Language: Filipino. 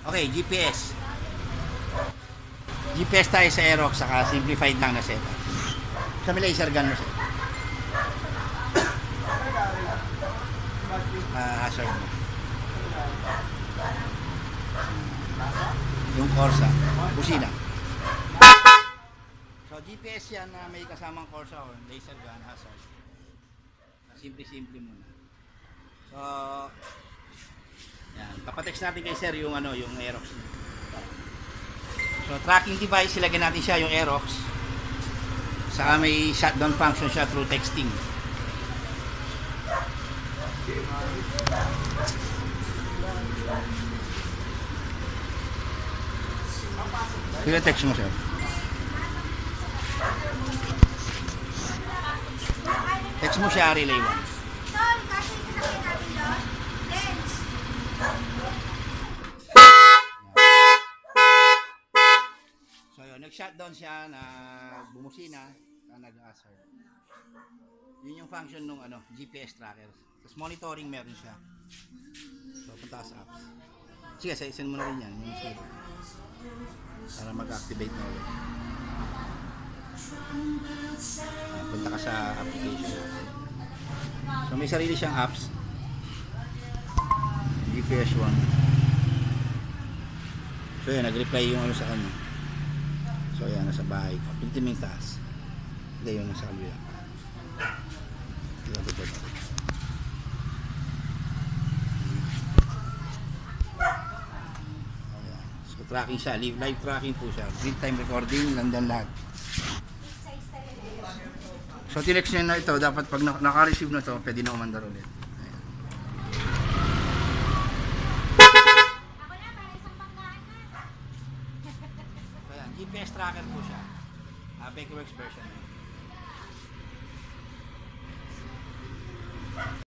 Okay, GPS. GPS tayo sa Aerox, saka simplified lang na setup. Sa may laser gun mo siya. Ah, hazard mo. Yung Corsa. Busina. So, GPS yan na may kasamang Corsa or laser gun hazard. Simple-simple muna. So. Papatext natin kay sir yung ano, yung Aerox. So, tracking device, ilagyan natin siya yung Aerox. Saka may shutdown function siya through texting. Sige, text mo sir. Text mo siya, relay 1. Yun, nag-shutdown siya na bumusina na nag-hazard. Yun yung function ng ano, GPS tracker. Tapos monitoring meron siya. So punta sa apps. Sige, sa send mo na rin yan. Yung zero. Para mag-activate na ulit. Ayan, punta ka sa application. So may sarili siyang apps. GPS 1. So yun, nag-reply yung ano sa kanya. So ayan, nasa bahay ko. Pinti mo yung taas. Yung nasa kabila. Ito, ito, ito. Ayan. So tracking siya, live, live tracking po siya. Real time recording, nandan lahat. So tinext niya na ito, dapat pag na- naka-receive na to, pwede na umandar ulit. Ayan. Ako na, para isang panggaan na. So ayan, GPS tracker po siya. Uh, Bakeworks version.